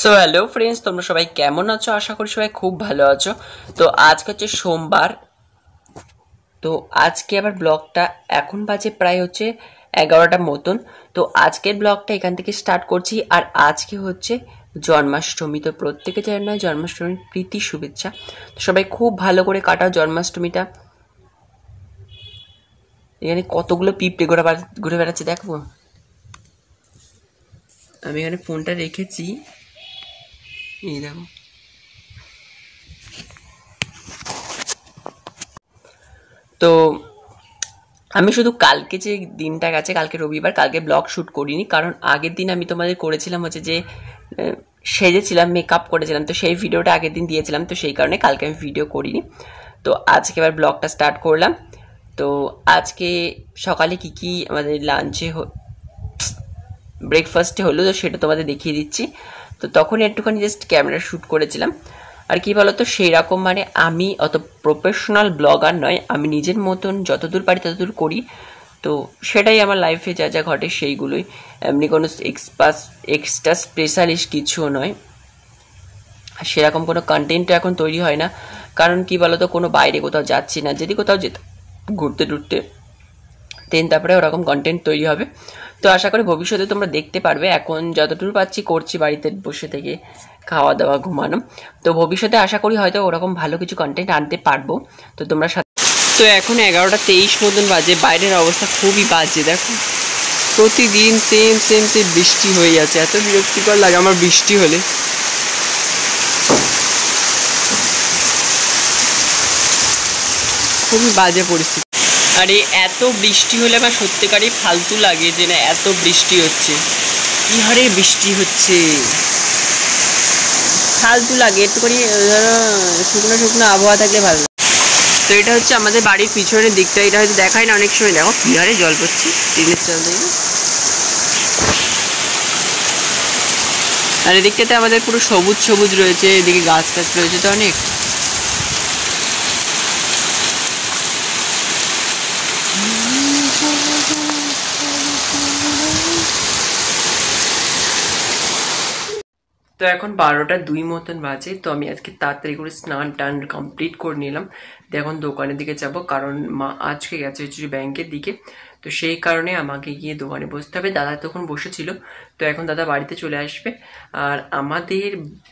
So hello friends তোমরা সবাই কেমন আছো? আশা করি সবাই খুব ভালো আছো। তো আজকে হচ্ছে সোমবার। তো আজকে আবার ব্লগটা এখন বাজে প্রায় হচ্ছে এগারোটা মতন। তো আজকের ব্লগটা এখান থেকে স্টার্ট করছি। আর আজকে হচ্ছে জন্মাষ্টমী। তো প্রত্যেকে জানে জন্মাষ্টমীর প্রীতি, শুভেচ্ছা। তো সবাই খুব ভালো করে কাটাও জন্মাষ্টমীটা। এখানে কতগুলো পিঁপড়ে ঘুরে ঘুরে বেড়াচ্ছে দেখব আমি এখানে ফোনটা রেখেছি। এই দেখো। তো আমি শুধু কালকে যে দিনটা গেছে, কালকে রবিবার, কালকে ব্লগ শ্যুট করিনি। কারণ আগের দিন আমি তোমাদের করেছিলাম হচ্ছে যে সেজেছিলাম মেকআপ করেছিলাম। তো সেই ভিডিওটা আগের দিন দিয়েছিলাম। তো সেই কারণে কালকে আমি ভিডিও করিনি। তো আজকে এবার ব্লগটা স্টার্ট করলাম। তো আজকে সকালে কি কি আমাদের লাঞ্চে ব্রেকফাস্টে হলো, তো সেটা তোমাদের দেখিয়ে দিচ্ছি। তো তখন একটুখানি জাস্ট ক্যামেরা শ্যুট করেছিলাম। আর কি বলতো সেই রকম মানে আমি অত প্রফেশনাল ব্লগার নয়, আমি নিজের মতন যতদূর পারি ততদূর করি। তো সেটাই আমার লাইফে যা যা ঘটে সেইগুলোই। এমনি কোনো এক্সপাস এক্সট্রা স্পেশালিস্ট কিছুও নয়। সেরকম কোনো কন্টেন্টও এখন তৈরি হয় না। কারণ কি বলতো, কোনো বাইরে কোথাও যাচ্ছি না, যদি কোথাও যেত, ঘুরতে টুরতে। দেন তারপরে ওরকম কন্টেন্ট তৈরি হবে। তো আশা করি ভবিষ্যতে তোমরা দেখতে পারবে, এখন যতটুকু পাচ্ছি করছি বাড়িতে বসে থেকে খাওয়া দাওয়া ঘুমানো। তো ভবিষ্যতে আশা করি হয়তো ওরকম ভালো কিছু কন্টেন্ট আনতে পারব। তো তোমরা তো এখন এগারোটা তেইশ মতন বাজে, বাইরের অবস্থা খুবই বাজে, দেখো। প্রতিদিন সেম সেম সেম বৃষ্টি হয়ে যাচ্ছে, এত বিরক্তিকর লাগে আমার বৃষ্টি হলে। খুবই বাজে পরিস্থিতি। আরে, এত বৃষ্টি হলে আমার সত্যিকারই ফালতু লাগে যে না, এত বৃষ্টি হচ্ছে। কি হারে বৃষ্টি হচ্ছে? ফালতু লাগে একটু করে ধরো, শুকনো শুকনো আবহাওয়া থাকলে ভালো তো এটা হচ্ছে আমাদের বাড়ির পিছনের দিকটা, এটা হয়তো দেখায় না অনেক সময়। দেখো, কি হারে জল পড়ছে ট্রেনের চাল থেকে আর এদিকটাতে আমাদের পুরো সবুজ সবুজ রয়েছে, এদিকে গাছ টাছ রয়েছে তো অনেক। তো এখন বারোটা দুই মতন বাজে, তো আমি আজকে তাড়াতাড়ি করে স্নান টান কমপ্লিট করে নিলাম। তো এখন দোকানের দিকে যাব, কারণ মা আজকে গেছে হচ্ছে ব্যাংকের দিকে। তো সেই কারণে আমাকে গিয়ে দোকানে বসতে হবে। দাদা তখন বসেছিল, তো এখন দাদা বাড়িতে চলে আসবে। আর আমাদের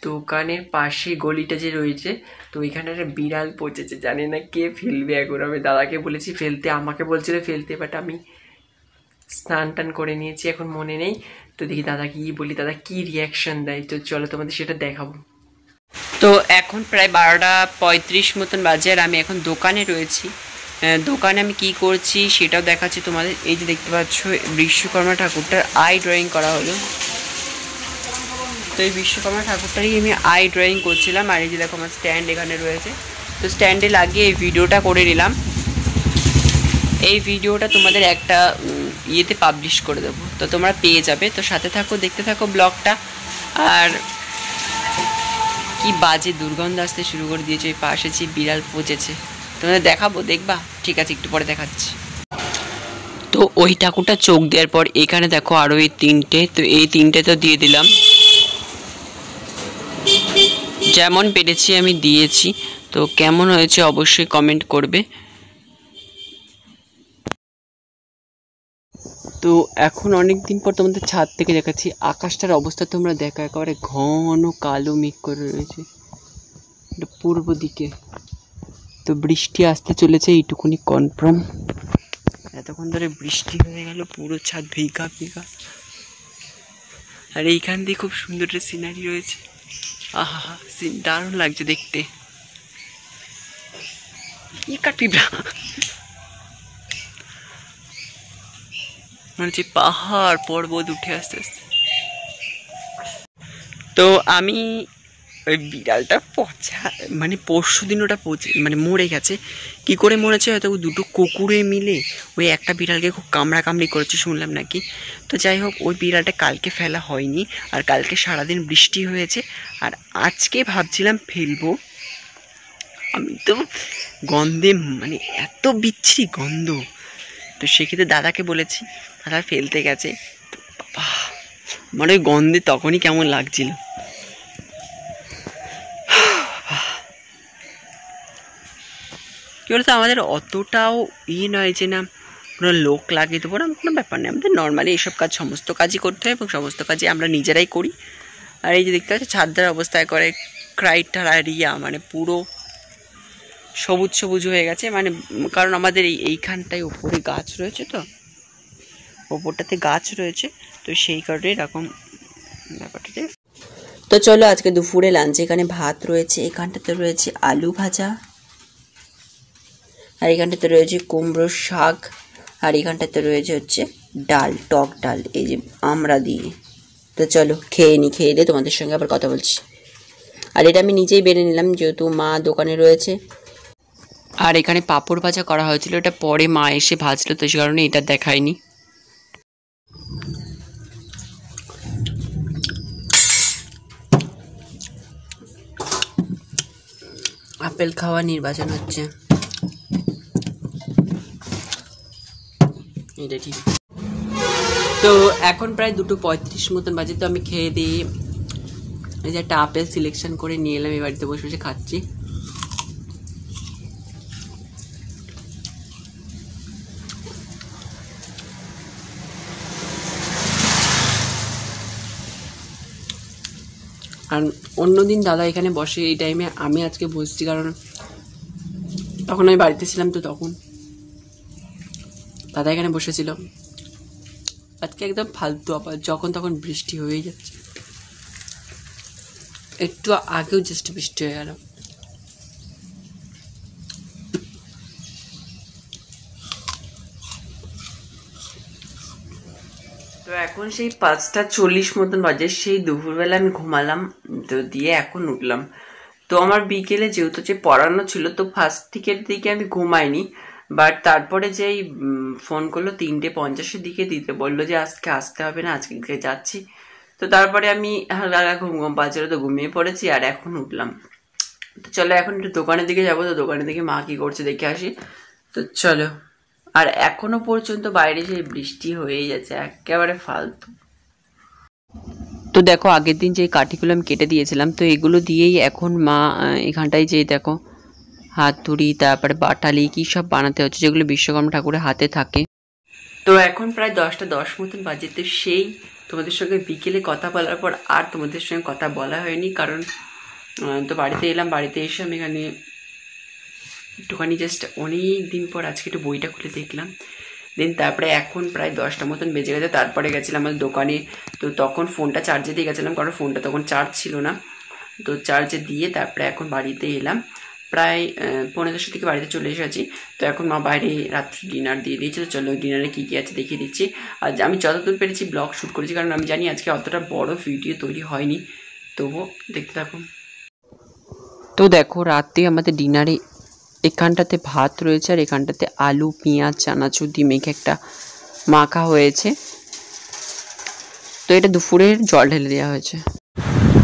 দোকানের পাশে গলিটা যে রয়েছে, তো ওইখানে একটা বিড়াল পচেছে। জানি না কে ফেলবে এখন। আমি দাদাকে বলেছি, ফেলতে। আমাকে বলছিল, ফেলতে। বাট আমি স্নান টান করে নিয়েছি, এখন মনে নেই। তো দেখি দাদা কি বলি, দাদা কি রিয়াকশন দেয়? তো চলো তোমাদের সেটা দেখাবো। তো এখন প্রায় বারোটা পঁয়ত্রিশ মতন বাজে আর আমি এখন দোকানে রয়েছি। দোকানে আমি কি করছি সেটাও দেখাচ্ছি তোমাদের। এই যে দেখতে পাচ্ছ, বিশ্বকর্মা ঠাকুরটার আই ড্রয়িং করা হলো। তো এই বিশ্বকর্মা ঠাকুরটারই আমি আই ড্রয়িং করছিলাম আর এই যে দেখো আমার স্ট্যান্ড এখানে রয়েছে। তো স্ট্যান্ডে লাগিয়ে এই ভিডিওটা করে নিলাম। এই ভিডিওটা তোমাদের একটা ইয়েতে পাবলিশ করে দেবো। তো তোমরা পেয়ে যাবে। তো সাথে থাকো, দেখতে থাকো ব্লগটা। আর কি বাজে দুর্গন্ধ আসতে শুরু করে দিয়েছে। ওই বিড়াল পচেছে। তোমাদের দেখাবো, দেখবা? ঠিক আছে, একটু পরে দেখাচ্ছি। তো ওই ঠাকুরটা চোখ দেওয়ার পর এখানে দেখো আরও এই তিনটে। তো এই তিনটে তো দিয়ে দিলাম। যেমন পেরেছি আমি দিয়েছি। তো কেমন হয়েছে অবশ্যই কমেন্ট করবে। তো এখন অনেক দিন পর তোমাদের ছাদ থেকে দেখাচ্ছি। আকাশটার অবস্থা তোমরা দেখো, একেবারে ঘন কালো মেঘ করে রয়েছে। এটা পূর্ব দিকে। তো বৃষ্টি আসতে চলেছে, এইটুকুনি কনফার্ম এতক্ষণ ধরে বৃষ্টি হয়ে গেল, পুরো ছাদ ভিগা ভিগা। আর এইখান দিয়ে খুব সুন্দর সিনারি রয়েছে। আহা দারুণ লাগছে দেখতে। কাটিবরা মানে হচ্ছে পাহাড় পর্বত উঠে আসতে আসতে। তো আমি ওই বিড়ালটা পচা মানে পরশু দিন ওটা পচে মানে মরে গেছে। কি করে মরেছে হয়তো দুটো কুকুরে মিলে ওই একটা বিড়ালকে খুব কামড়া কামড়ি করেছে শুনলাম নাকি। তো যাই হোক, ওই বিড়ালটা কালকে ফেলা হয়নি, আর কালকে সারাদিন বৃষ্টি হয়েছে। আর আজকে ভাবছিলাম ফেলব। আমি তো গন্ধে মানে এত বিচ্ছিরি গন্ধ। তো সেক্ষেত্রে দাদাকে বলেছি দাদা ফেলতে গেছে। মানে ওই গন্ধে তখনই কেমন লাগছিল। কি বলতো, আমাদের অতটাও ই নয় যে না, কোনো লোক লাগিয়ে দেবো না, কোনো ব্যাপার নেই আমাদের নর্মালি এইসব কাজ, সমস্ত কাজই করতে হয় এবং সমস্ত কাজই আমরা নিজেরাই করি। আর এই যে দেখতে পাচ্ছি দেওয়ার অবস্থায় করে ক্রাইটারিয়া মানে পুরো সবুজ সবুজ হয়ে গেছে। মানে কারণ আমাদের এই, এইখানটায় ওপরে গাছ রয়েছে তো। ওপরটাতে গাছ রয়েছে। তো সেই কারণে এরকম ব্যাপারটা ঠিক আছে? তো চলো আজকে দুপুরে লাঞ্চে এখানে ভাত রয়েছে, এখানটাতে রয়েছে আলু ভাজা, আর এখানটাতে রয়েছে কুমড়োর শাক, আর এখানটাতে রয়েছে হচ্ছে ডাল, টক ডাল, এই যে আমরা দিয়ে। তো চলো খেয়ে নি, খেয়ে দিয়ে তোমাদের সঙ্গে আবার কথা বলছি। আর এটা আমি নিজেই বেড়ে নিলাম, যেহেতু মা দোকানে রয়েছে। আর এখানে পাঁপড় ভাজা করা হয়েছিল, এটা পরে মা এসে ভাজলো, তো সে কারণে এটা দেখায়নি। আপেল খাওয়া নির্বাচন হচ্ছে। এটা ঠিক। তো এখন প্রায় দুটো পঁয়ত্রিশ মতন বাজে, তো আমি খেয়ে দিয়ে এই যে একটা আপেল সিলেকশন করে নিয়ে এলাম, এই বাড়িতে বসে বসে খাচ্ছি। আর অন্যদিন দাদা এখানে বসে এই টাইমে আমি আজকে বসছি, কারণ তখন আমি বাড়িতে ছিলাম তো তখন। দাদা এখানে বসেছিল। আজকে একদম ফালতু আবার, যখন তখন বৃষ্টি হয়ে যাচ্ছে। একটু আগেও জাস্ট বৃষ্টি হয়ে গেল। তো এখন সেই পাঁচটা চল্লিশ মতন বাজে, সেই দুপুরবেলা আমি ঘুমালাম, তো দিয়ে এখন উঠলাম। তো আমার বিকেলে যেহেতু যে পড়ানো ছিল, তো ফার্স্ট দিকের দিকে আমি ঘুমাইনি বাট তারপরে যেই ফোন করল তিনটে পঞ্চাশের দিকে, দিতে বলল যে আজকে আসতে হবে না, আজকে যাচ্ছি। তো তারপরে আমি হালকা ঘুম ঘুম পাচ্ছিল তো ঘুমিয়ে পড়েছি, আর এখন উঠলাম। তো চলো এখন একটু দোকানের দিকে যাব, তো দোকানের দিকে মা কি করছে দেখে আসি। তো চলো। আর এখনও পর্যন্ত বাইরে সেই বৃষ্টি হয়েই যাচ্ছে, একেবারে ফালতু। তো দেখো, আগের দিন যে কাঠিগুলো আমি কেটে দিয়েছিলাম, তো এগুলো দিয়েই এখন মা এখানটায় যে দেখো হাতুড়ি তারপরে বাটালি, কী সব বানাতে হচ্ছে, যেগুলো বিশ্বকর্মা ঠাকুরের হাতে থাকে। তো এখন প্রায় দশটা দশ মতন বাজে, তো সেই তোমাদের সঙ্গে বিকেলে কথা বলার পর আর তোমাদের সঙ্গে কথা বলা হয়নি, কারণ তো বাড়িতে এলাম, বাড়িতে এসে আমি এখানে একটুখানি জাস্ট অনেক দিন পর আজকে একটু বইটা খুলে দেখলাম। দেন তারপরে এখন প্রায় দশটা মতন বেজে গেছে। তারপরে গেছিলাম আমাদের দোকানে। তো তখন ফোনটা চার্জে দিয়ে গেছিলাম কারণ ফোনটা তখন চার্জ ছিল না। তো চার্জে দিয়ে তারপরে এখন বাড়িতে এলাম। প্রায় পনেরো দশটা থেকে বাড়িতে চলে এসেছি। তো এখন মা বাইরে রাত্রি ডিনার দিয়ে দিয়েছে। তো চলো ডিনারে কী কী আছে দেখিয়ে দিচ্ছি। আর আমি যতদূর পেরেছি ব্লগ শ্যুট করেছি। কারণ আমি জানি আজকে অতটা বড় ভিডিও তৈরি হয়নি। তবুও দেখতে থাকুন। তো দেখো রাতে আমাদের ডিনারে এখানটাতে ভাত রয়েছে আর এখানটাতে আলু, পেঁয়াজ, চানাচুর দিয়ে মেখে একটা মাখা হয়েছে। তো এটা দুপুরের জল ঢেলে দেওয়া হয়েছে।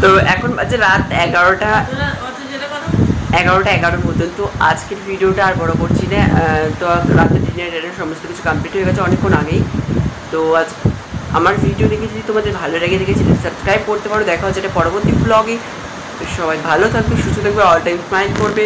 তো এখন বাজে রাত এগারোটা এগারোটা এগারোর মতন। তো আজকের ভিডিওটা আর বড় করছি না। তো রাতের ডিনার সমস্ত কিছু কমপ্লিট হয়ে গেছে অনেকক্ষণ আগেই। তো আজ আমার ভিডিও দেখে যদি তোমাদের ভালো লেগে দেখেছি সাবস্ক্রাইব করতে পারো। দেখা হচ্ছে এটা পরবর্তী ব্লগে সবাই ভালো থাকবে, সুস্থ থাকবে অল টাইম স্মাইল করবে।